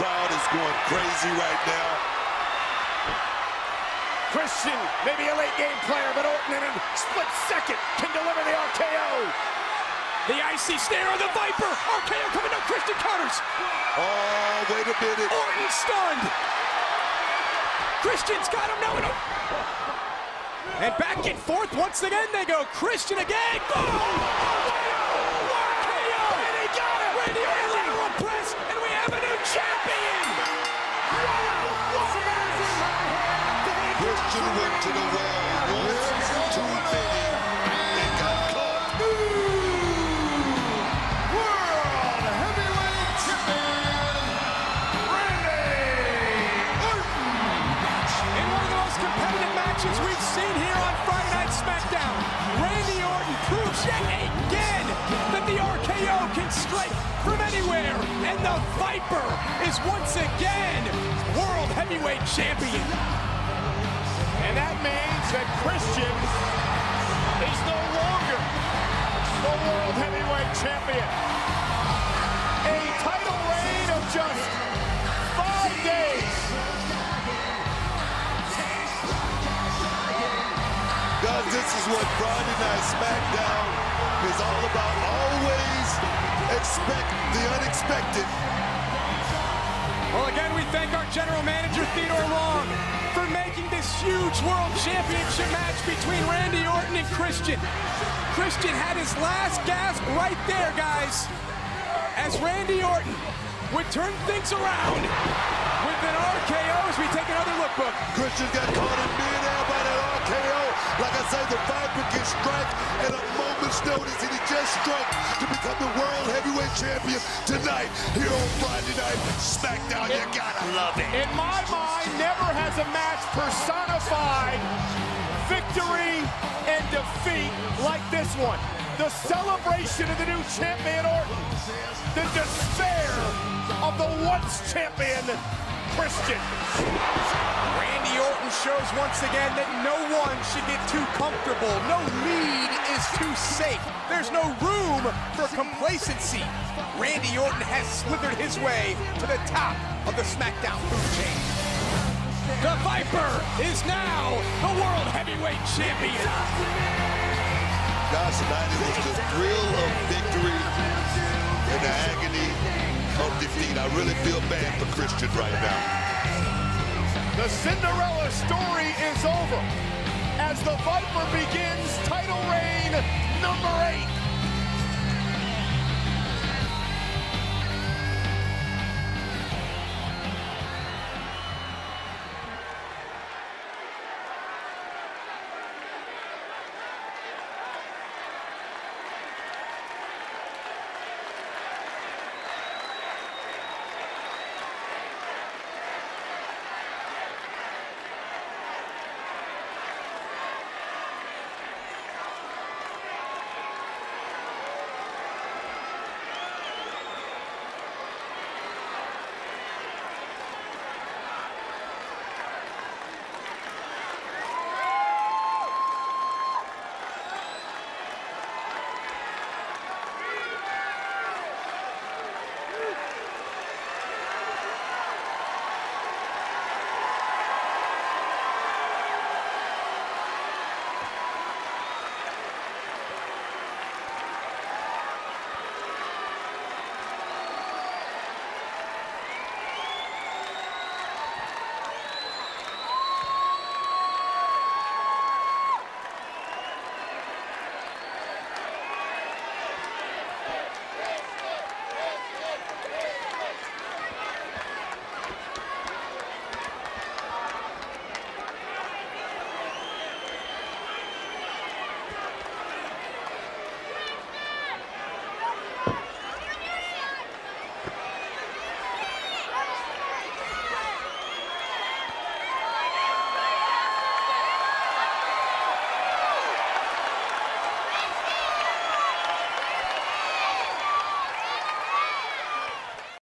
crowd is going crazy right now. Christian, maybe a late game player, but Orton in a split second can deliver the RKO. The icy stare of the Viper. RKO coming up. Christian counters. Oh, wait a minute. Orton stunned. Christian's got him now. And back and forth once again they go. Christian again. Boom! Proves yet again that the RKO can strike from anywhere, and the Viper is once again World Heavyweight Champion. And that means that Christian is no longer the World Heavyweight Champion. This is what Friday Night SmackDown is all about. Always expect the unexpected. Well, again, we thank our general manager, Theodore Long, for making this huge world championship match between Randy Orton and Christian. Christian had his last gasp right there, guys, as Randy Orton would turn things around with an RKO as we take another look book. Christian got caught in midair by that RKO. Like I say, the Viper can strike at a moment's notice, and he just struck to become the World Heavyweight Champion tonight here on Friday Night SmackDown. You gotta love it. In my mind, never has a match personified victory and defeat like this one. The celebration of the new champion Orton. The despair of the once champion Christian. Randy Orton shows once again that no one should get too comfortable. No lead is too safe. There's no room for complacency. Randy Orton has slithered his way to the top of the SmackDown food chain. The Viper is now the World Heavyweight Champion. It was of defeat. I really feel bad for Christian right now. The Cinderella story is over as the Viper begins title reign number eight.